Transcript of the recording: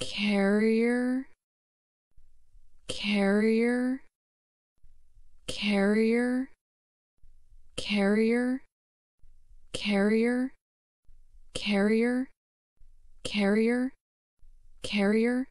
carrier carrier carrier carrier carrier carrier carrier carrier.